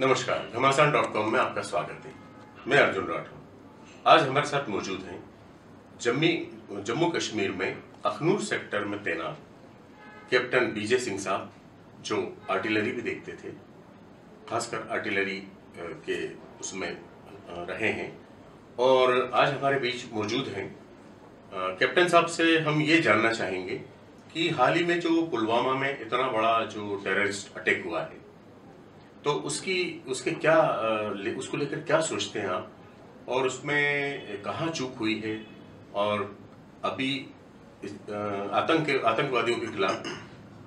नमस्कार घमासान dot com में आपका स्वागत है। मैं अर्जुन राठौर। आज हमारे साथ मौजूद हैं जम्मी, जम्मू कश्मीर में अखनूर सेक्टर में तैनात कैप्टन बीजे सिंह साहब, जो आर्टिलरी भी देखते थे, खासकर आर्टिलरी के उसमें रहे हैं। और आज हमारे बीच मौजूद हैं कैप्टन साहब से हम ये जानना चाहेंगे कि हाल ही में जो पुलवामा में इतना बड़ा जो टेररिस्ट अटैक हुआ है तो उसकी, उसके क्या उसको लेकर क्या सोचते हैं आप? और उसमें कहाँ चूक हुई है? और अभी आतंक, आतंकवादियों के खिलाफ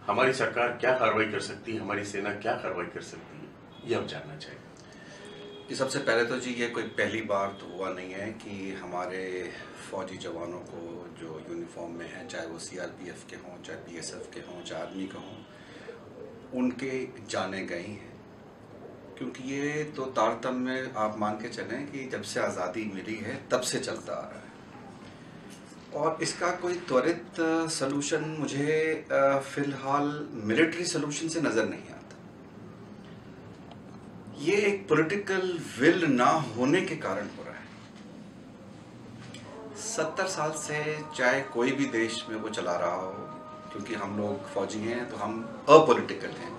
हमारी सरकार क्या कार्रवाई कर सकती है? हमारी सेना क्या कार्रवाई कर सकती है? ये हम जानना चाहेंगे। कि सबसे पहले तो जी, ये कोई पहली बार तो हुआ नहीं है कि हमारे फौजी जवानों को जो यूनिफॉर्म में हैं, चाहे वो सीआरपीएफ के हों, चाहे बीएसएफ के हों, चाहे आर्मी के हों, उनके जाने गए हैं। क्योंकि ये तो तारतम्य आप मान के चलें कि जब से आज़ादी मिली है, तब से चलता आ रहा है। और इसका कोई त्वरित सलूशन मुझे फ़िलहाल मिलिट्री सलूशन से नज़र नहीं आता। ये एक पॉलिटिकल विल ना होने के कारण हो रहा है। सत्तर साल से चाहे कोई भी देश में वो चला रहा हो, क्योंकि हम लोग फौजी हैं तो हम अपोलिटिकल हैं।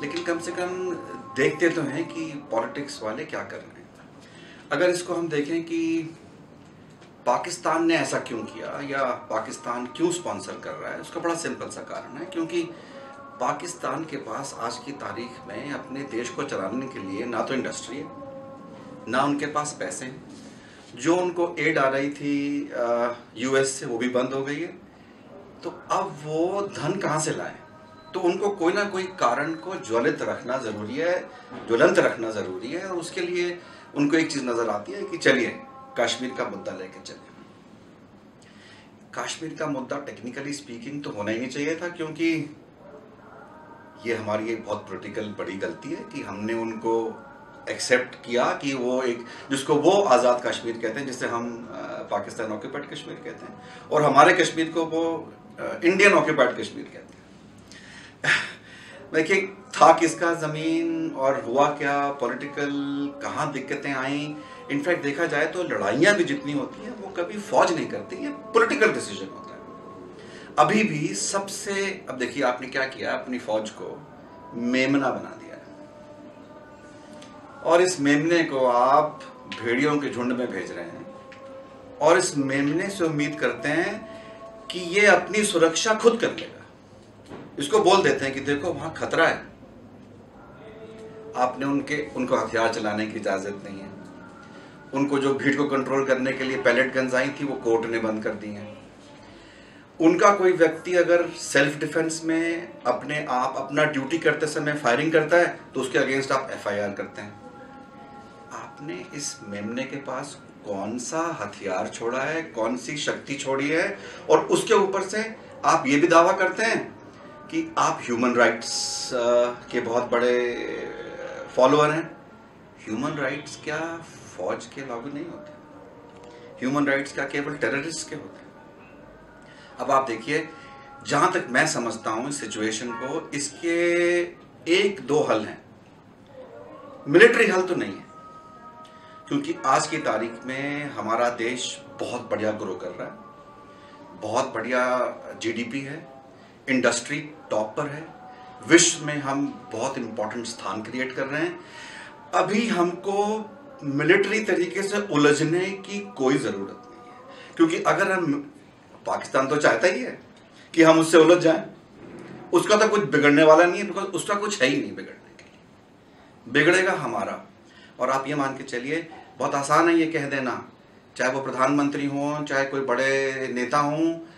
लेकिन कम से कम देखते तो हैं कि पॉलिटिक्स वाले क्या कर रहे हैं। अगर इसको हम देखें कि पाकिस्तान ने ऐसा क्यों किया या पाकिस्तान क्यों स्पॉन्सर कर रहा है, उसका बड़ा सिंपल सा कारण है, क्योंकि पाकिस्तान के पास आज की तारीख में अपने देश को चलाने के लिए ना तो इंडस्ट्री है, ना उनके पास पैसे हैं। जो उनको एड आ रही थी यूएस से, वो भी बंद हो गई है। तो अब वो धन कहाँ से लाए? तो उनको कोई ना कोई कारण को ज्वलित रखना ज़रूरी है, ज्वलंत रखना ज़रूरी है और उसके लिए उनको एक चीज़ नज़र आती है कि चलिए, कश्मीर का मुद्दा लेके चले कश्मीर का मुद्दा टेक्निकली स्पीकिंग तो होना ही नहीं चाहिए था क्योंकि ये हमारी एक बहुत पोलिटिकल बड़ी गलती है कि हमने उनको एक्सेप्ट किया कि वो एक, जिसको वो आज़ाद कश्मीर कहते हैं, जिसे हम पाकिस्तान ऑक्यूपाइड कश्मीर कहते हैं। और हमारे कश्मीर को वो इंडियन ऑक्यूपाइड कश्मीर कहते हैं। देखिए था किसका ज़मीन और हुआ क्या? पॉलिटिकल कहाँ दिक्कतें आई? इनफैक्ट देखा जाए तो लड़ाइयाँ भी जितनी होती हैं, वो कभी फौज नहीं करती, ये पॉलिटिकल डिसीज़न होता है। अभी भी सबसे, अब देखिए आपने क्या किया अपनी फौज को मेमना बना दिया और इस मेमने को आप भेड़ियों के झुंड में भेज रहे हैं। और इस मेमने से उम्मीद करते हैं कि ये अपनी सुरक्षा खुद कर लेगा। इसको बोल देते हैं कि देखो वहाँ खतरा है। आपने उनके, उनको हथियार चलाने की इजाज़त नहीं है। उनको जो भीड़ को कंट्रोल करने के लिए पैलेट गन्स आई थी, वो कोर्ट ने बंद कर दी हैं। उनका कोई व्यक्ति अगर सेल्फ डिफेंस में अपने आप, अपना ड्यूटी करते समय फायरिंग करता है तो उसके अगेंस्ट आप एफआईआर करते हैं। आपने इस मेमने के पास कौन सा हथियार छोड़ा है, कौन सी शक्ति छोड़ी है, और उसके ऊपर से आप ये भी दावा करते हैं कि आप ह्यूमन राइट्स के बहुत बड़े फॉलोअर हैं। ह्यूमन राइट्स क्या फौज के लागू नहीं होते? ह्यूमन राइट्स क्या केवल टेररिस्ट के होते? अब आप देखिए, जहाँ तक मैं समझता हूँ इस सिचुएशन को, इसके एक दो हल हैं। मिलिट्री हल तो नहीं है, क्योंकि आज की तारीख में हमारा देश बहुत बढ़िया ग्रो कर रहा है। बहुत बढ़िया जीडीपी है। इंडस्ट्री टॉप पर है। विश्व में हम बहुत इंपॉर्टेंट स्थान क्रिएट कर रहे हैं। अभी हमको मिलिट्री तरीके से उलझने की कोई ज़रूरत नहीं है। क्योंकि अगर हम, पाकिस्तान तो चाहता ही है कि हम उससे उलझ जाएँ। उसका तो कुछ बिगड़ने वाला नहीं है बिकॉज़ उसका कुछ है ही नहीं बिगड़ने के लिए। बिगड़ेगा हमारा। और आप ये मान के चलिए, बहुत आसान है ये कह देना। चाहे वो प्रधानमंत्री हों, चाहे कोई बड़े नेता हों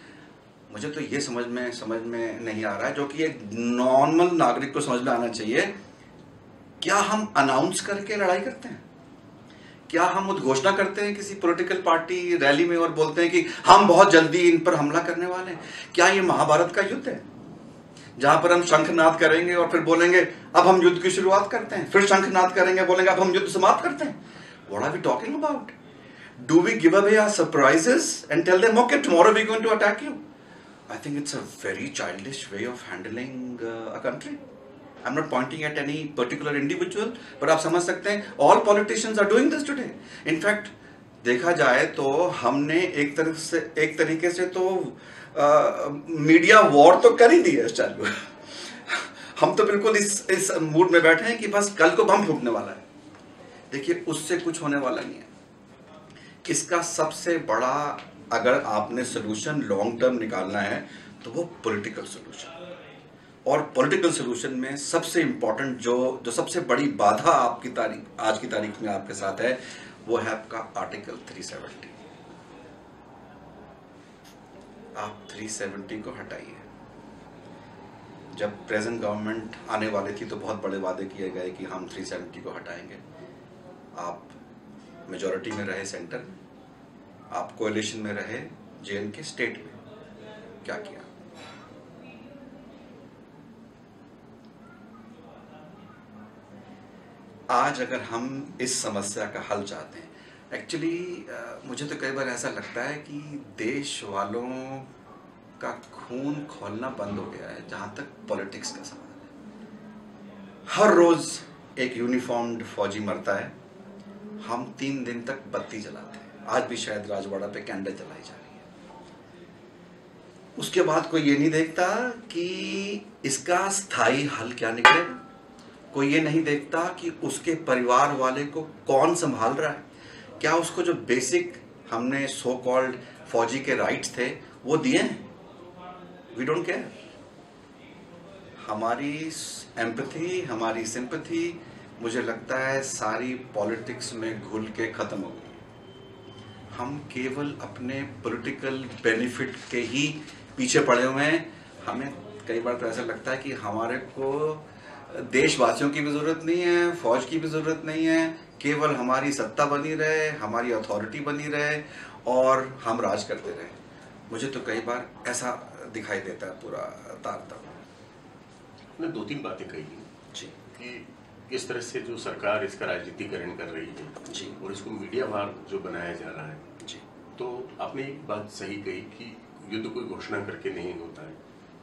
मुझे तो ये समझ में समझ में नहीं आ रहा है, जो कि एक नॉर्मल नागरिक को समझ में आना चाहिए, क्या हम अनाउंस करके लड़ाई करते हैं? क्या हम उद्घोषणा करते हैं किसी पॉलिटिकल पार्टी रैली में और बोलते हैं कि हम बहुत जल्दी इन पर हमला करने वाले हैं? क्या ये महाभारत का युद्ध है? जहाँ पर हम शंखनाद करेंगे और फिर बोलेंगे, अब हम युद्ध की शुरुआत करते हैं। फिर शंखनाद करेंगे, बोलेंगे, अब हम युद्ध समाप्त करते हैं। What are we talking about do we give away our surprises and tell them okay tomorrow we going to attack you I think it's a very childish way of handling a country I am not pointing at any particular individual पर आप समझ सकते हैं all politicians are doing this today in fact देखा जाए तो हमने एक तरह से, एक तरीके से तो मीडिया वॉर तो कर ही दी है, चालू। हम तो बिल्कुल इस इस मूड में बैठे हैं कि बस कल को बम फूटने वाला है। देखिए, उससे कुछ होने वाला नहीं है। इसका सबसे बड़ा अगर आपने सोल्यूशन लॉन्ग टर्म निकालना है तो वो पॉलिटिकल सोल्यूशन और पॉलिटिकल सोल्यूशन में सबसे इंपॉर्टेंट जो जो सबसे बड़ी बाधा आपकी तारीख, आज की तारीख में आपके साथ है, वो है आपका आर्टिकल 370 आप 370 को हटाइए। जब प्रेजेंट गवर्नमेंट आने वाली थी तो बहुत बड़े वादे किए गए कि हम 370 को हटाएँगे। आप मेजोरिटी में रहे सेंटर में आप कोalition में रहे जे के स्टेट में, क्या किया? आज अगर हम इस समस्या का हल चाहते हैं एक्चुअली मुझे तो कई बार ऐसा लगता है कि देश वालों का खून खोलना बंद हो गया है, जहाँ तक पॉलिटिक्स का सवाल है। हर रोज एक यूनिफॉर्म्ड फौजी मरता है, हम तीन दिन तक बत्ती जलाते हैं। आज भी शायद राजवाड़ा पे कैंडल जलाई जा रही है। उसके बाद कोई ये नहीं देखता कि इसका स्थायी हल क्या निकलेगा। कोई ये नहीं देखता कि उसके परिवार वाले को कौन संभाल रहा है। क्या उसको जो बेसिक हमने सो कॉल्ड फौजी के राइट्स थे, वो दिए हैं? वी डोंट केयर हमारी एम्पथी हमारी सिंपथी मुझे लगता है सारी पॉलिटिक्स में घुल के ख़त्म हो गई। हम केवल अपने पॉलिटिकल बेनिफिट के ही पीछे पड़े हुए हैं। हमें कई बार तो ऐसा लगता है कि हमारे को देशवासियों की भी ज़रूरत नहीं है फौज की भी ज़रूरत नहीं है केवल हमारी सत्ता बनी रहे हमारी अथॉरिटी बनी रहे और हम राज करते रहे। मुझे तो कई बार ऐसा दिखाई देता है पूरा तारतम्य दो तीन बातें कही जी। कि इस तरह से जो सरकार इसका राजनीतिकरण कर रही है जी। और इसको मीडिया वार जो बनाया जा रहा है जी। तो आपने एक बात सही कही कि युद्ध कोई घोषणा करके नहीं होता है।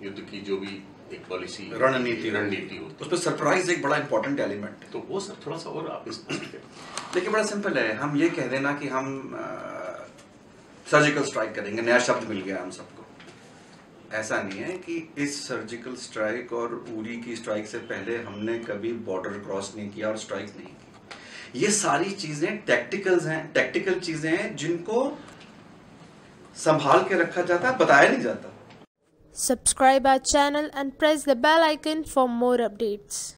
युद्ध की जो भी एक पॉलिसी रणनीति रणनीति होती उस पर सरप्राइज़ एक बड़ा इंपॉर्टेंट एलिमेंट है। तो वो सर थोड़ा सा और आप इस देखिए। बड़ा सिंपल है। हम ये कह देना कि हम सर्जिकल स्ट्राइक करेंगे नया शब्द मिल गया हम सबको। ऐसा नहीं है कि इस सर्जिकल स्ट्राइक और उरी की स्ट्राइक से पहले हमने कभी बॉर्डर क्रॉस नहीं किया और स्ट्राइक नहीं की ये सारी चीज़ें टैक्टिकल्स हैं टेक्टिकल चीज़ें हैं जिनको संभाल के रखा जाता है बताया नहीं जाता subscribe our channel and press the bell icon for more updates.